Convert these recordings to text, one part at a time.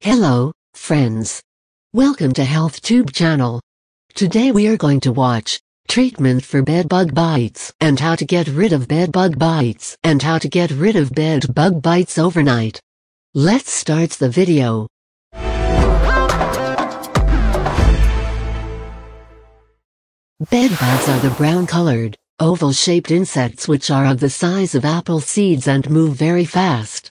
Hello, friends. Welcome to HealthTube channel. Today we are going to watch treatment for bed bug bites and how to get rid of bed bug bites and how to get rid of bed bug bites overnight. Let's start the video. Bed bugs are the brown-colored, oval-shaped insects which are of the size of apple seeds and move very fast.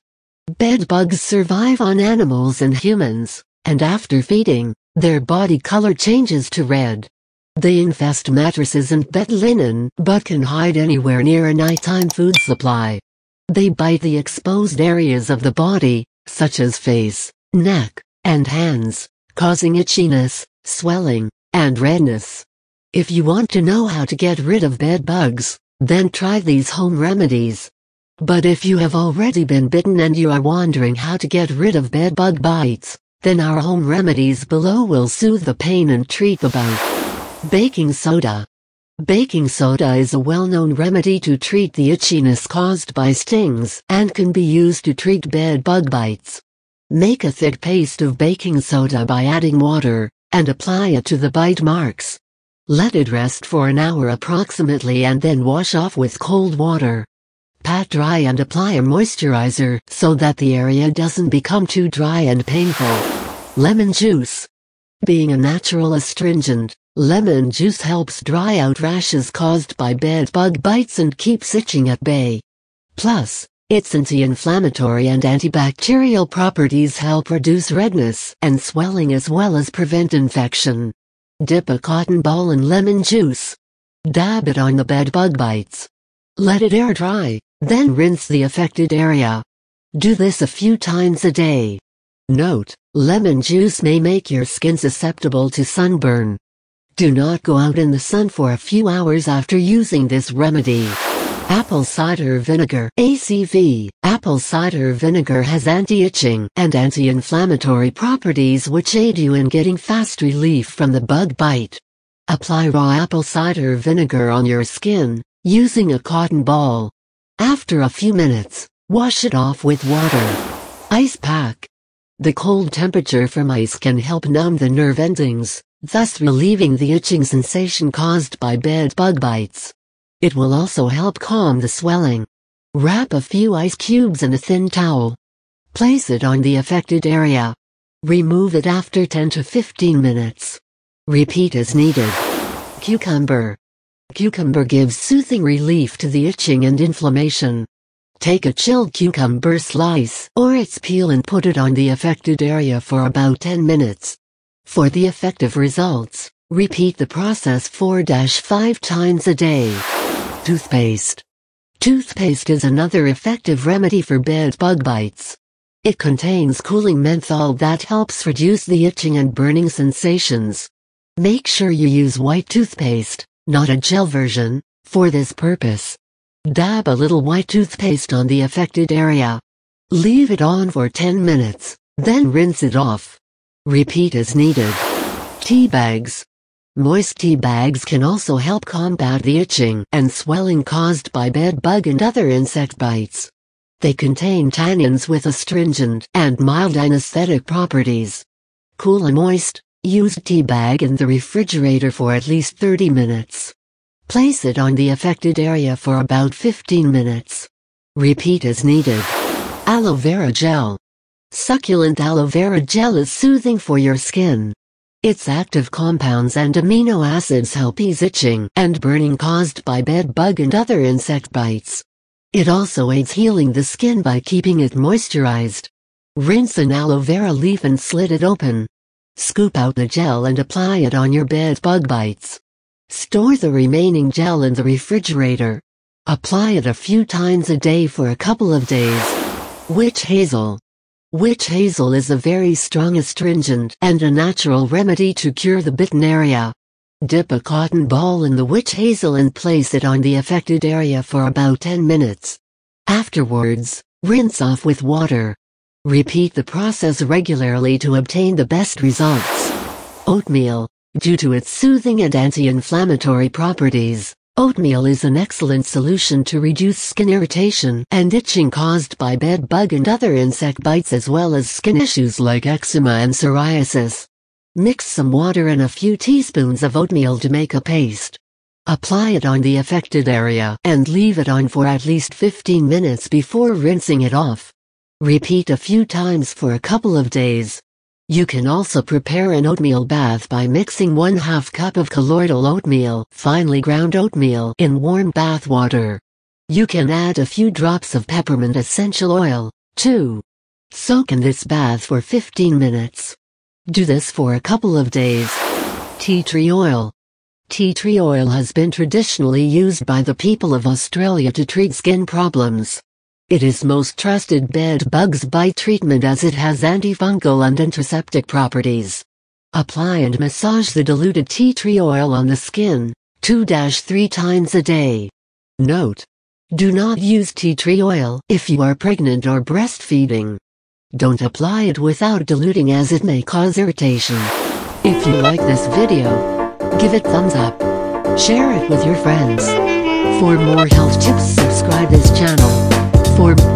Bed bugs survive on animals and humans, and after feeding, their body color changes to red. They infest mattresses and bed linen but can hide anywhere near a nighttime food supply. They bite the exposed areas of the body, such as face, neck, and hands, causing itchiness, swelling, and redness. If you want to know how to get rid of bed bugs, then try these home remedies. But if you have already been bitten and you are wondering how to get rid of bed bug bites, then our home remedies below will soothe the pain and treat the bite. Baking soda. Baking soda is a well-known remedy to treat the itchiness caused by stings and can be used to treat bed bug bites. Make a thick paste of baking soda by adding water, and apply it to the bite marks. Let it rest for an hour approximately and then wash off with cold water. Pat dry and apply a moisturizer so that the area doesn't become too dry and painful. Lemon juice. Being a natural astringent, lemon juice helps dry out rashes caused by bed bug bites and keeps itching at bay. Plus, its anti-inflammatory and antibacterial properties help reduce redness and swelling as well as prevent infection. Dip a cotton ball in lemon juice. Dab it on the bed bug bites. Let it air dry. Then rinse the affected area. Do this a few times a day. Note, lemon juice may make your skin susceptible to sunburn. Do not go out in the sun for a few hours after using this remedy. Apple cider vinegar ACV Apple cider vinegar has anti-itching and anti-inflammatory properties which aid you in getting fast relief from the bug bite. Apply raw apple cider vinegar on your skin, using a cotton ball. After a few minutes, wash it off with water. Ice pack. The cold temperature from ice can help numb the nerve endings, thus relieving the itching sensation caused by bed bug bites. It will also help calm the swelling. Wrap a few ice cubes in a thin towel. Place it on the affected area. Remove it after 10 to 15 minutes. Repeat as needed. Cucumber. Cucumber gives soothing relief to the itching and inflammation. Take a chilled cucumber slice or its peel and put it on the affected area for about 10 minutes. For the effective results, repeat the process 4-5 times a day. Toothpaste. Toothpaste is another effective remedy for bed bug bites. It contains cooling menthol that helps reduce the itching and burning sensations. Make sure you use white toothpaste not a gel version, for this purpose. Dab a little white toothpaste on the affected area. Leave it on for 10 minutes, then rinse it off. Repeat as needed. Tea bags. Moist tea bags can also help combat the itching and swelling caused by bed bug and other insect bites. They contain tannins with astringent and mild anesthetic properties. Cool and moist, Use tea bag in the refrigerator for at least 30 minutes. Place it on the affected area for about 15 minutes. Repeat as needed. Aloe vera gel. Succulent aloe vera gel is soothing for your skin. Its active compounds and amino acids help ease itching and burning caused by bed bug and other insect bites. It also aids healing the skin by keeping it moisturized. Rinse an aloe vera leaf and slit it open. Scoop out the gel and apply it on your bed bug bites. Store the remaining gel in the refrigerator. Apply it a few times a day for a couple of days. Witch hazel. Witch hazel is a very strong astringent and a natural remedy to cure the bitten area. Dip a cotton ball in the witch hazel and place it on the affected area for about 10 minutes. Afterwards, rinse off with water. Repeat the process regularly to obtain the best results. Oatmeal, due to its soothing and anti-inflammatory properties, Oatmeal is an excellent solution to reduce skin irritation and itching caused by bed bug and other insect bites as well as skin issues like eczema and psoriasis. Mix some water and a few teaspoons of oatmeal to make a paste. Apply it on the affected area and leave it on for at least 15 minutes before rinsing it off. Repeat a few times for a couple of days. You can also prepare an oatmeal bath by mixing 1 half cup of colloidal oatmeal, finely ground oatmeal, in warm bath water. You can add a few drops of peppermint essential oil, too. Soak in this bath for 15 minutes. Do this for a couple of days. Tea tree oil. Tea tree oil has been traditionally used by the people of Australia to treat skin problems. It is most trusted bed bugs bite treatment as it has antifungal and antiseptic properties. Apply and massage the diluted tea tree oil on the skin, 2-3 times a day. Note. Do not use tea tree oil if you are pregnant or breastfeeding. Don't apply it without diluting as it may cause irritation. If you like this video, give it thumbs up. Share it with your friends. For more health tips subscribe this channel for